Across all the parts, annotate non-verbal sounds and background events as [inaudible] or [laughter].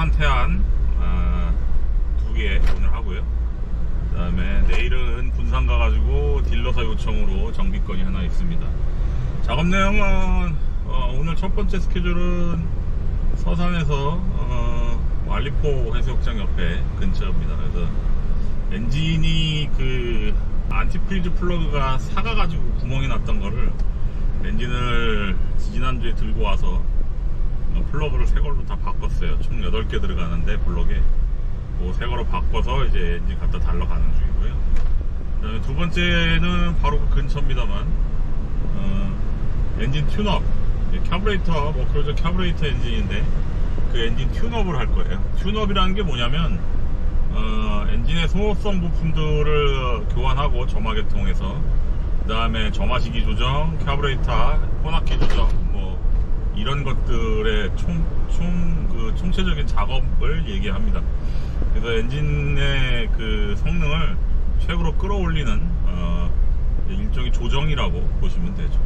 서산 태안 어, 두개 오늘 하고요. 그 다음에 내일은 군산 가가지고 딜러사 요청으로 정비 건이 하나 있습니다. 작업 내용은 어, 오늘 첫 번째 스케줄은 서산에서 어, 만리포 해수욕장 옆에 근처입니다. 그래서 엔진이 그 antifreeze 플러그가 삭아가지고 구멍이 났던 거를 엔진을 지난주에 들고 와서 어, 플러그를 새 걸로 다 바꿨어요. 총 8개 들어가는데 블럭에 그 새 거로 바꿔서 이제 엔진 갖다 달러 가는 중이고요. 그다음에 두 번째는 바로 그 근처입니다만 어, 엔진 tune-up 캐브레이터 MerCruiser 캐브레이터 엔진인데 그 엔진 tune-up을 할 거예요. tune-up이라는 게 뭐냐면 어, 엔진의 소모성 부품들을 교환하고 점화계통 해서 그 다음에 점화시기 조정, 캐브레이터, 혼합기 조정 뭐 이런 것들의 총, 총, 그 총체적인 작업을 얘기합니다. 그래서 엔진의 그 성능을 최고로 끌어올리는 어, 일종의 조정이라고 보시면 되죠.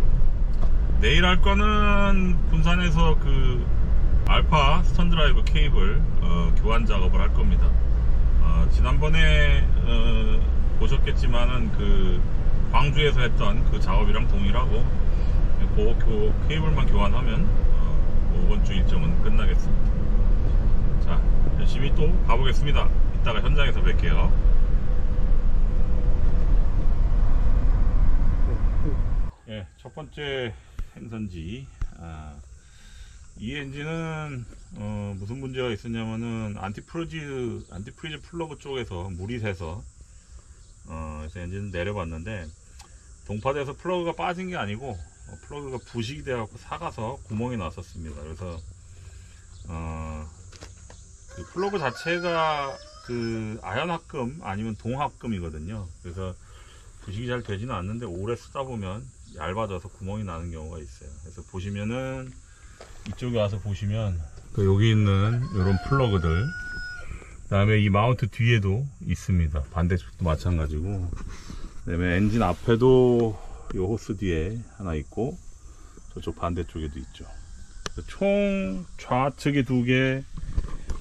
내일 할 거는 군산에서 그 알파 stern drive 케이블 어, 교환 작업을 할 겁니다. 어, 지난번에 어, 보셨겠지만은 그 광주에서 했던 그 작업이랑 동일하고 그, 그 케이블만 교환하면 어, 이번 주 일정은 끝나겠습니다. 자 열심히 또 가보겠습니다. 이따가 현장에서 뵐게요. 예, 첫 번째 행선지. 아, 이 엔진은 어, 무슨 문제가 있었냐면은 antifreeze antifreeze 플러그 쪽에서 물이 새서 어, 그래서 엔진을 내려봤는데 동파돼서 플러그가 빠진 게 아니고 어, 플러그가 부식이 되어갖고 삭아서 구멍이 났었습니다. 그래서 어, 그 플러그 자체가 그 아연합금 아니면 동합금이거든요. 그래서 부식이 잘 되지는 않는데 오래 쓰다 보면 얇아져서 구멍이 나는 경우가 있어요. 그래서 보시면은 이쪽에 와서 보시면 그 여기 있는 이런 플러그들 그 다음에 이 마운트 뒤에도 있습니다 반대쪽도 마찬가지고 그 다음에 엔진 앞에도 이 호스 뒤에 하나 있고 저쪽 반대쪽에도 있죠 총 좌측에 두개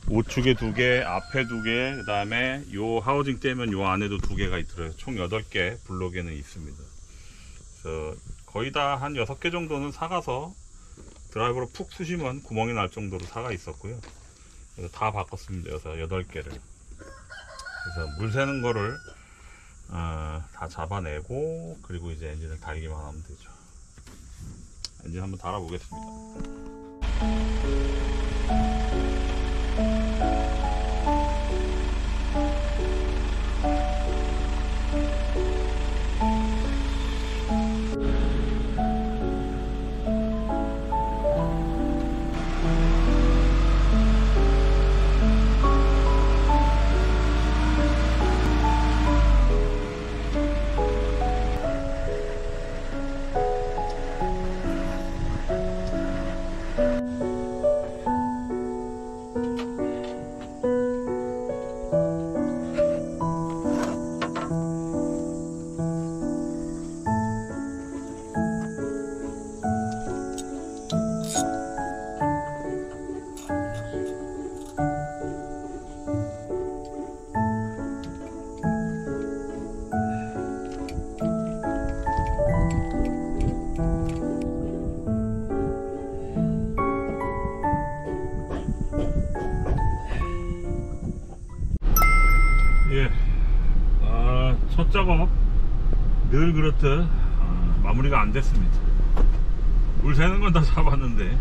우측에 두개 앞에 두개그 다음에 요 하우징 떼면 요 안에도 두 개가 있더라고요 총 8개 블록에는 있습니다 그래서 거의 다 한 6개 정도는 사가서 드라이버로 푹 쑤시면 구멍이 날 정도로 사가 있었고요. 그래서 다 바꿨습니다. 여기서 8개를. 그래서 물 새는 거를 어, 다 잡아내고 그리고 이제 엔진을 달기만 하면 되죠. 엔진 한번 달아보겠습니다. 작업 늘 그렇듯 아, 마무리가 안 됐습니다. 물 새는 건 다 잡았는데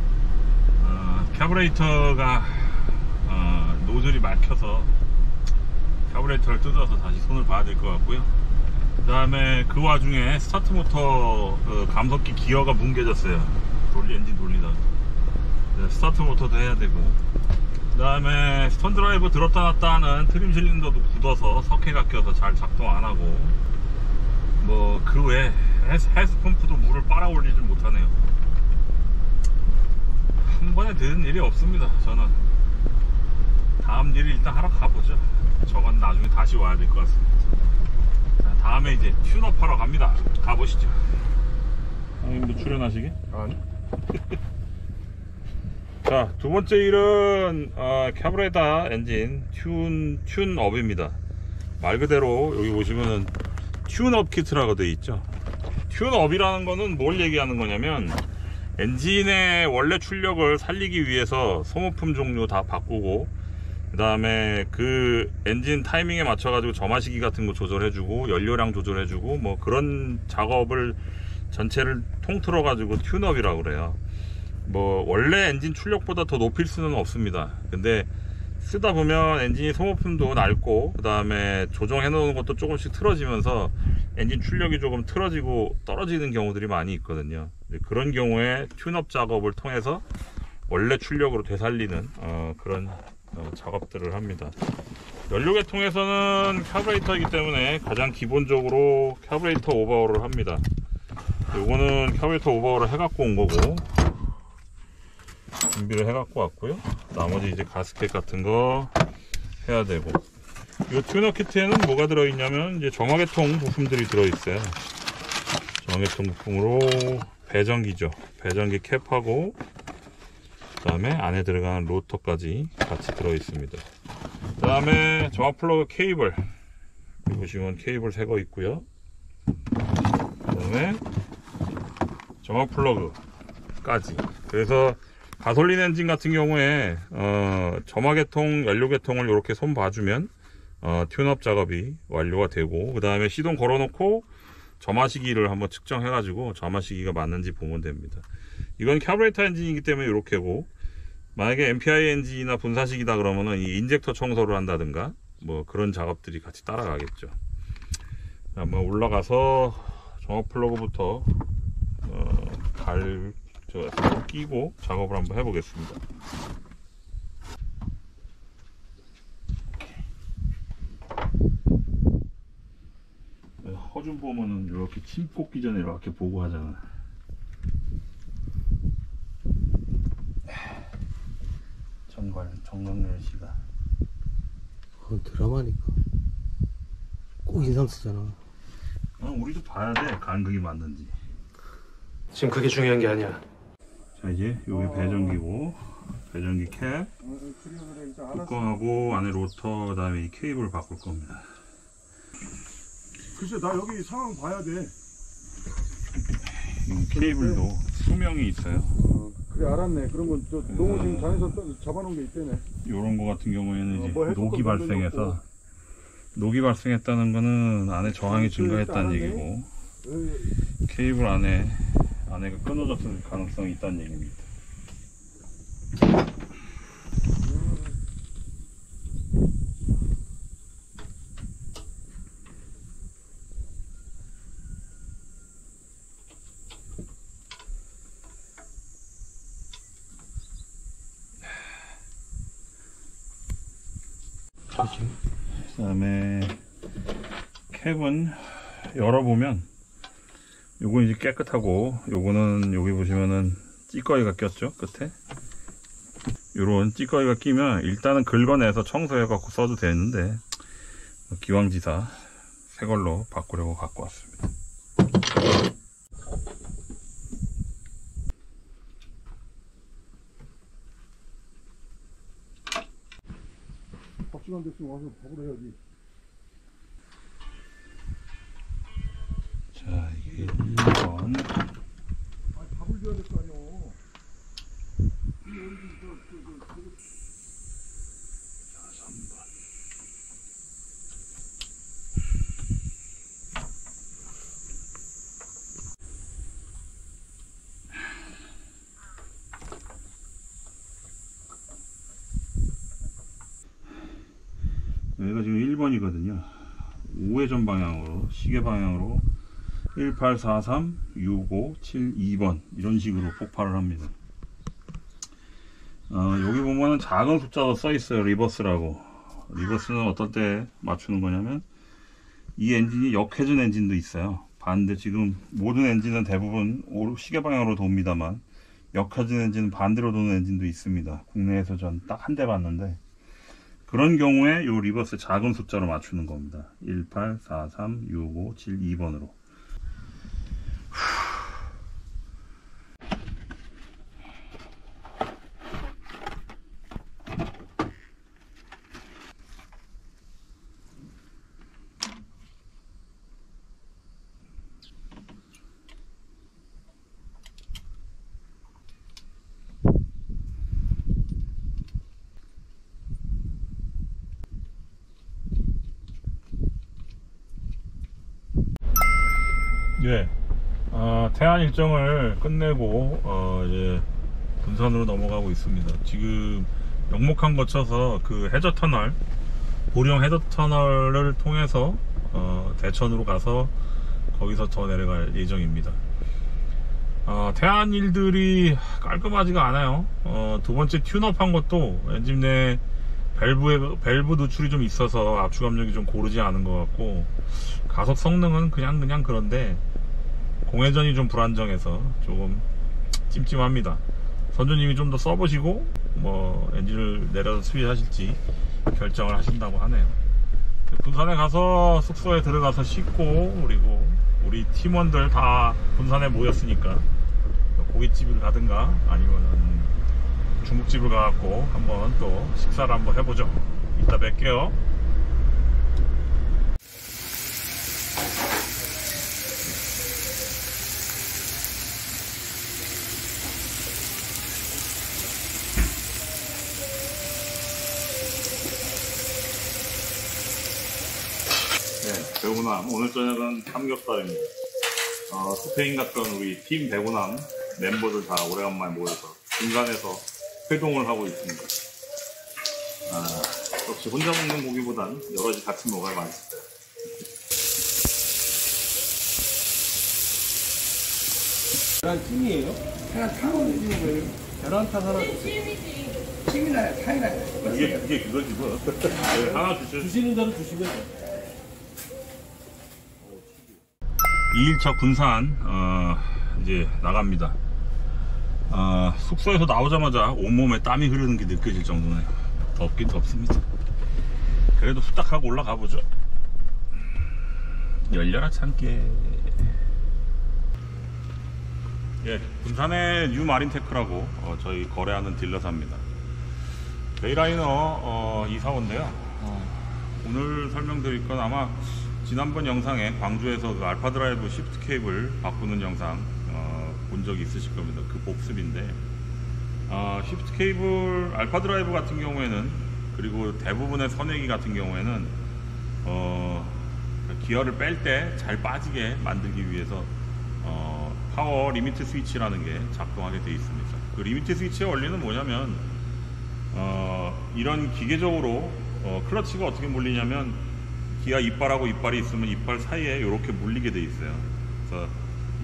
아, 캐브레이터가 아, 노즐이 막혀서 캐브레이터를 뜯어서 다시 손을 봐야 될 것 같고요. 그 다음에 그 와중에 스타트 모터 그 감속기 기어가 뭉개졌어요. 돌리 엔진 돌리다가 네, 스타트 모터도 해야 되고 그 다음에 stern drive 들었다 놨다 하는 trim 실린더도 굳어서 석회가 껴서 잘 작동 안 하고 뭐 그 외에 해스, 해스 펌프도 물을 빨아 올리질 못하네요. 한 번에 되는 일이 없습니다 저는. 다음 일을 일단 하러 가보죠. 저건 나중에 다시 와야 될 것 같습니다. 자, 다음에 이제 하러 갑니다. 가보시죠. 여기도 출연하시게? 아니 [laughs] 자, 두 번째 일은 어, 캐브레다 엔진 튠 튠업입니다. 말 그대로 여기 보시면은 tune-up 키트라고 되어 있죠. tune-up이라는 거는 뭘 얘기하는 거냐면 엔진의 원래 출력을 살리기 위해서 소모품 종류 다 바꾸고 그 다음에 그 엔진 타이밍에 맞춰 가지고 점화 시기 같은 거 조절해 주고 연료량 조절해 주고 뭐 그런 작업을 전체를 통틀어 가지고 tune-up이라고 그래요. 뭐 원래 엔진 출력보다 더 높일 수는 없습니다. 근데 쓰다 보면 엔진이 소모품도 낡고 그 다음에 조정해 놓은 것도 조금씩 틀어지면서 엔진 출력이 조금 틀어지고 떨어지는 경우들이 많이 있거든요. 그런 경우에 tune-up 작업을 통해서 원래 출력으로 되살리는 어, 그런 어, 작업들을 합니다. 연료 계통에서는 카브레이터이기 때문에 가장 기본적으로 카브레이터 오버홀을 합니다. 요거는 카브레이터 오버홀을 해갖고 온 거고 준비를 해 갖고 왔고요. 나머지 이제 가스켓 같은 거 해야 되고. 이 튜너 키트에는 뭐가 들어있냐면 이제 정화계통 부품들이 들어있어요. 정화계통 부품으로 배전기죠. 배전기 캡하고 그 다음에 안에 들어가는 로터까지 같이 들어있습니다. 그 다음에 정화 플러그 케이블 보시면 케이블 새 거 있고요. 그 다음에 점화 플러그까지. 그래서 가솔린 엔진 같은 경우에 어, 점화계통, 연료계통을 이렇게 손 봐주면 어, tune-up 작업이 완료가 되고 그 다음에 시동 걸어놓고 점화 시기를 한번 측정해 가지고 점화 시기가 맞는지 보면 됩니다. 이건 캐브레이터 엔진이기 때문에 이렇게고 만약에 MPI 엔진이나 분사식이다 그러면은 이 인젝터 청소를 한다든가 뭐 그런 작업들이 같이 따라가겠죠. 한번 올라가서 정화 플러그부터 어, 갈 저, 끼고 작업을 한번 해보겠습니다. 허준 보면은 이렇게 침 꽂기 전에 이렇게 보고 하잖아. 정관 정강렬 씨가 그건 드라마니까 꼭 인상 쓰잖아 어, 우리도 봐야 돼 간극이 맞는지. 지금 그게 중요한 게 아니야 자 이제 여기 배전기고 배전기 캡 뚜껑하고 안에 로터 그 다음에 이 케이블 바꿀 겁니다. 글쎄 나 여기 상황 봐야 돼. 이 케이블도 수명이 있어요. 어, 그래 알았네. 그런 건저 너무 지금 잔에서 떠- 잡아놓은 게 있대네. 이런 거 같은 경우에는 어, 이제 뭐 해줄 녹이 것도 발생해서 녹이 발생했다는 거는 안에 저항이 그 증가했다는 일단 얘기고 어, 케이블 안에 안에가 끊어졌을 가능성이 있다는 얘기입니다. 그 다음에 캡은 열어보면 요거 이제 깨끗하고 요거는 여기 보시면은 찌꺼기가 꼈죠 끝에 요런 찌꺼기가 끼면 일단은 긁어내서 청소해 갖고 써도 되는데 기왕지사 새 걸로 바꾸려고 갖고 왔습니다 밥 시간 됐으면 와서 밥을 해야지. 자 이게 1번 아 밥을 줘야 될거 아니오. 여기가 지금 1번이거든요. 우회전 방향으로, 시계 방향으로 1843, 65, 72번 이런 식으로 폭발을 합니다. 어, 여기 보면은 작은 숫자도 써 있어요. Reverse라고. Reverse는 어떨 때 맞추는 거냐면 이 엔진이 역회전 엔진도 있어요. 반대 지금 모든 엔진은 대부분 오- 시계 방향으로 돕니다만 역회전 엔진은 반대로 도는 엔진도 있습니다. 국내에서 전 딱 한 대 봤는데 그런 경우에 요 리버스 작은 숫자로 맞추는 겁니다. 18, 43, 65, 72번으로. 태안 일정을 끝내고 어, 이제 군산으로 넘어가고 있습니다. 지금 영목항 거쳐서 그 해저 터널 보령 해저 터널을 통해서 어, 대천으로 가서 거기서 더 내려갈 예정입니다. 어, 태안 일들이 깔끔하지가 않아요. 어, 두 번째 튠업한 것도 엔진 내 밸브에 밸브 누출이 좀 있어서 압축 압력이 좀 고르지 않은 것 같고 가속 성능은 그냥 그냥 그런데 공회전이 좀 불안정해서 조금 찜찜합니다. 선주님이 좀 더 써보시고 뭐 엔진을 내려서 수리하실지 결정을 하신다고 하네요. 군산에 가서 숙소에 들어가서 씻고 그리고 우리 팀원들 다 군산에 모였으니까 고깃집을 가든가 아니면 중국집을 가갖고 한번 또 식사를 한번 해보죠. 이따 뵐게요. 네, 배우남 오늘 저녁은 삼겹살입니다. 어, 스페인 갔던 우리 팀 배우남 멤버들 다 오래간만에 모여서 중간에서 회동을 하고 있습니다. 아, 역시 혼자 먹는 고기보단 여럿이 같이 먹어야 맛있어요. 계란 찜이에요? 그냥 타고 내주는 거예요. 계란 타 하나 찜이나 타이나. 이게 그게 그거지 뭐. 네, 하나 주세요. 주시는 대로 주시면 돼요. 2일차 군산 어, 이제 나갑니다. 어, 숙소에서 나오자마자 온몸에 땀이 흐르는 게 느껴질 정도네요. 덥긴 덥습니다. 그래도 후딱 하고 올라가 보죠. 열려라 참깨. 예, 군산의 뉴 마린테크라고 어, 저희 거래하는 딜러사입니다. 베이라이너 어, 이사원인데요. 어, 오늘 설명드릴 건 아마 지난번 영상에 광주에서 그 알파 드라이브 시프트 케이블 바꾸는 영상 어, 본 적이 있으실 겁니다. 그 복습인데 어, 시프트 케이블 알파 드라이브 같은 경우에는 그리고 대부분의 선내외기 같은 경우에는 어, 기어를 뺄 때 잘 빠지게 만들기 위해서 어, 파워 리미트 스위치라는 게 작동하게 되어 있습니다. 그 리미트 스위치의 원리는 뭐냐면 어, 이런 기계적으로 어, 클러치가 어떻게 물리냐면 기아 이빨하고 이빨이 있으면 이빨 사이에 이렇게 물리게 돼 있어요. 그래서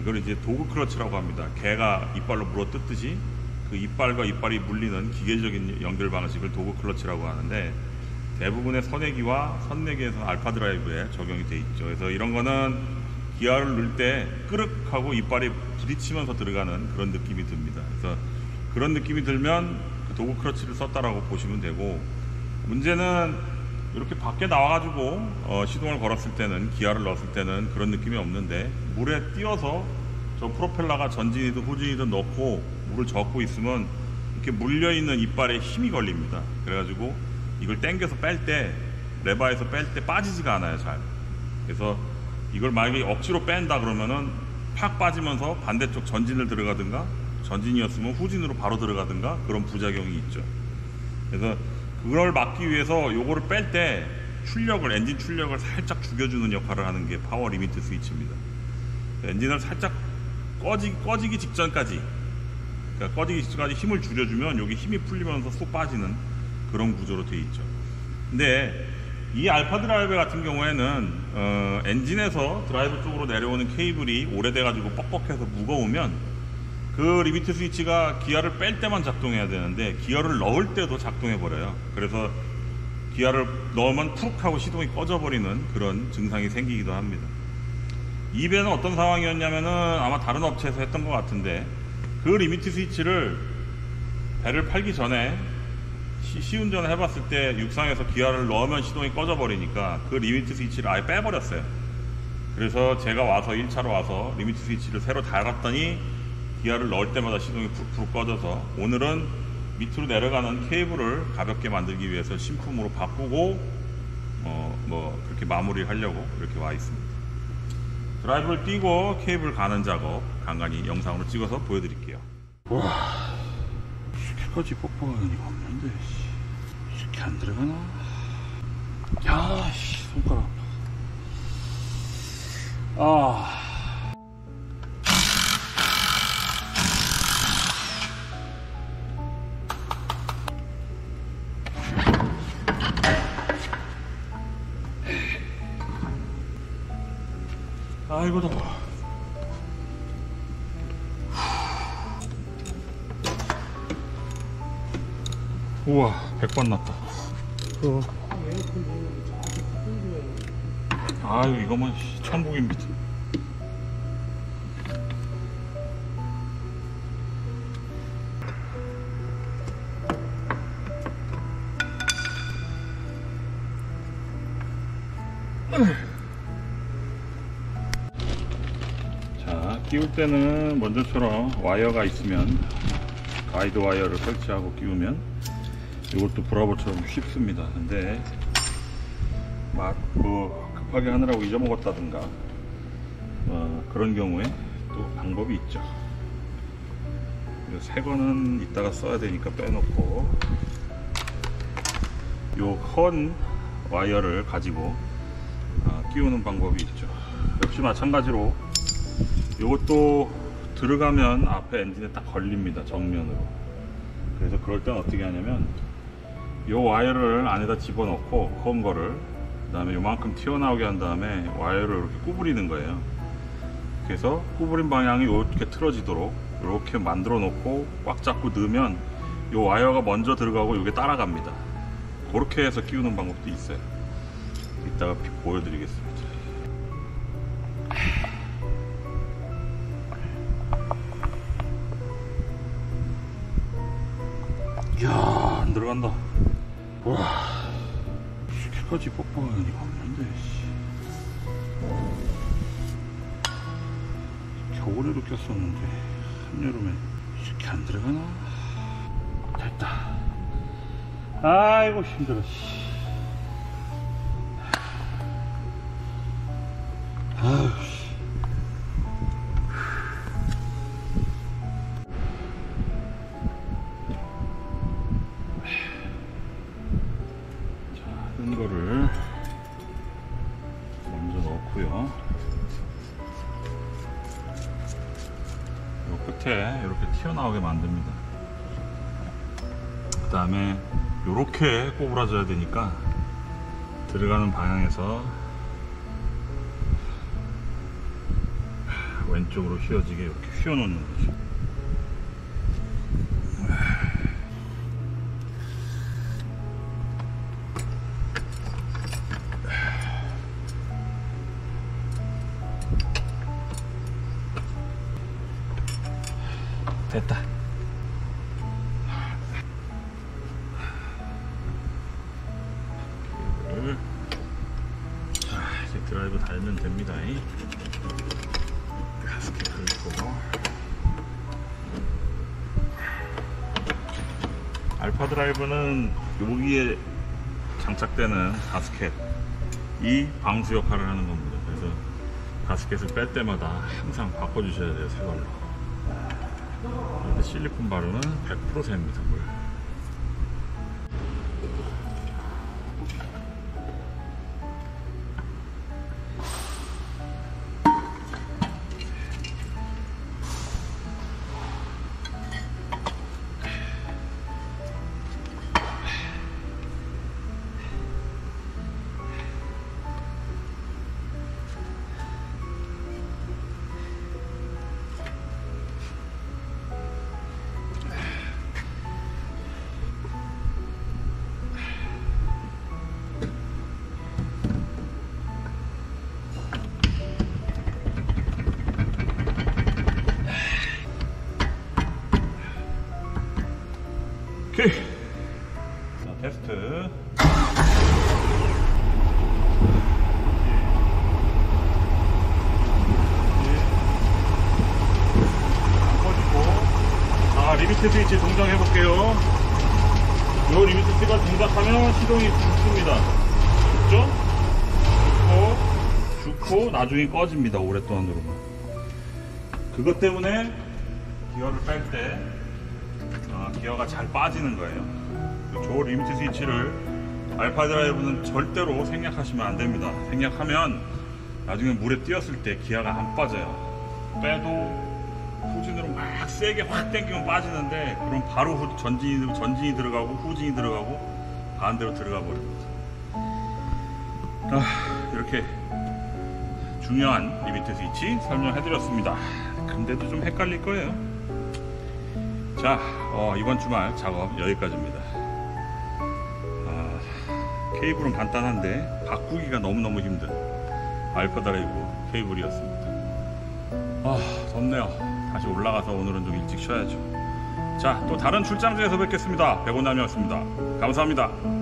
이걸 이제 dog 클러치라고 합니다. 개가 이빨로 물어 뜯듯이 그 이빨과 이빨이 물리는 기계적인 연결 방식을 dog 클러치라고 하는데 대부분의 선외기와 선내외기에서 알파 드라이브에 적용이 돼 있죠. 그래서 이런 거는 기아를 넣을 때 끄륵하고 이빨이 부딪히면서 들어가는 그런 느낌이 듭니다. 그래서 그런 느낌이 들면 그 dog 클러치를 썼다라고 보시면 되고 문제는 이렇게 밖에 나와가지고 어, 시동을 걸었을 때는 기아를 넣었을 때는 그런 느낌이 없는데 물에 띄어서 저 프로펠러가 전진이든 후진이든 넣고 물을 젓고 있으면 이렇게 물려 있는 이빨에 힘이 걸립니다. 그래가지고 이걸 당겨서 뺄 때 레바에서 뺄 때 빠지지가 않아요 잘. 그래서 이걸 만약에 억지로 뺀다 그러면은 팍 빠지면서 반대쪽 전진을 들어가든가 전진이었으면 후진으로 바로 들어가든가 그런 부작용이 있죠. 그래서 그걸 막기 위해서 요거를 뺄 때 출력을 엔진 출력을 살짝 죽여주는 역할을 하는 게 파워 리미트 스위치입니다. 엔진을 살짝 꺼지, 꺼지기 직전까지 그러니까 꺼지기 직전까지 힘을 줄여주면 여기 힘이 풀리면서 쏙 빠지는 그런 구조로 되어 있죠. 근데 이 알파 드라이브 같은 경우에는 어, 엔진에서 드라이브 쪽으로 내려오는 케이블이 오래돼가지고 뻑뻑해서 무거우면 그 리미트 스위치가 기아를 뺄 때만 작동해야 되는데 기아를 넣을 때도 작동해 버려요. 그래서 기아를 넣으면 푹 하고 시동이 꺼져 버리는 그런 증상이 생기기도 합니다. 이 배는 어떤 상황이었냐면은 아마 다른 업체에서 했던 것 같은데 그 리미트 스위치를 배를 팔기 전에 시, 시운전을 해봤을 때 육상에서 기아를 넣으면 시동이 꺼져 버리니까 그 리미트 스위치를 아예 빼버렸어요. 그래서 제가 와서 1차로 와서 리미트 스위치를 새로 달았더니 기아를 넣을 때마다 시동이 푹푹 꺼져서 오늘은 밑으로 내려가는 케이블을 가볍게 만들기 위해서 신품으로 바꾸고 어, 뭐 그렇게 마무리를 하려고 이렇게 와 있습니다. 드라이브를 띄고 케이블 가는 작업 간간히 영상으로 찍어서 보여드릴게요. 와, 이렇게까지 뻑뻑하니 없는데, 씨. 이렇게 안 들어가나? 야, 씨, 손가락. 아. 아이고 더워 우와 백반 났다. 아유 이거만 씨, 천국입니다 끼울 때는 먼저처럼 와이어가 있으면 가이드 와이어를 설치하고 끼우면 이것도 브라보처럼 쉽습니다. 근데 막 뭐 급하게 하느라고 잊어먹었다든가 어, 그런 경우에 또 방법이 있죠. 새 거는 이따가 써야 되니까 빼놓고 요헌 와이어를 가지고 아, 끼우는 방법이 있죠. 역시 마찬가지로 이것도 들어가면 앞에 엔진에 딱 걸립니다 정면으로. 그래서 그럴 땐 어떻게 하냐면 이 와이어를 안에다 집어넣고 헌 거를 그 다음에 요만큼 튀어나오게 한 다음에 와이어를 이렇게 구부리는 거예요. 그래서 구부린 방향이 이렇게 틀어지도록 이렇게 만들어 놓고 꽉 잡고 넣으면 이 와이어가 먼저 들어가고 이게 따라갑니다. 그렇게 해서 끼우는 방법도 있어요. 이따가 비- 보여드리겠습니다 이야 안 들어간다. 와 이렇게까지 없는데 씨. 겨울에도 꼈었는데 한여름에 이렇게 안 들어가나? 됐다. 아이고 힘들어 끝에 이렇게 튀어나오게 만듭니다. 그 다음에 이렇게 꼬부라져야 되니까 들어가는 방향에서 왼쪽으로 휘어지게 이렇게 휘어 놓는 거죠. 드라이브 달면 됩니다. 가스켓을 고 알파 드라이브는 여기에 장착되는 가스켓 이 방수 역할을 하는 겁니다. 그래서 가스켓을 뺄 때마다 항상 바꿔주셔야 돼요, 새 걸로. 실리콘 바르는 100% 셉니다, 리미트 스위치 동작해 볼게요. 요 리미트 스위치가 동작하면 시동이 죽습니다. 죽죠? 죽고, 죽고, 나중에 꺼집니다. 오랫동안 누르면. 그것 때문에 기어를 뺄 때, 어, 기어가 잘 빠지는 거예요. 저 리미트 스위치를 알파 드라이브는 절대로 생략하시면 안 됩니다. 생략하면 나중에 물에 뛰었을 때 기어가 안 빠져요. 빼도 후진으로 막 세게 확 당기면 빠지는데 그럼 바로 후- 전진이, 전진이 들어가고 후진이 들어가고 반대로 들어가 버립니다. 아, 이렇게 중요한 리미트 스위치 설명해드렸습니다. 근데도 좀 헷갈릴 거예요. 자, 어, 이번 주말 작업 여기까지입니다. 아, 케이블은 간단한데 바꾸기가 너무너무 힘든 알파 드라이브 케이블이었습니다. 아, 덥네요. 다시 올라가서 오늘은 좀 일찍 쉬어야죠. 자, 또 다른 출장지에서 뵙겠습니다. 백원남이었습니다. 감사합니다.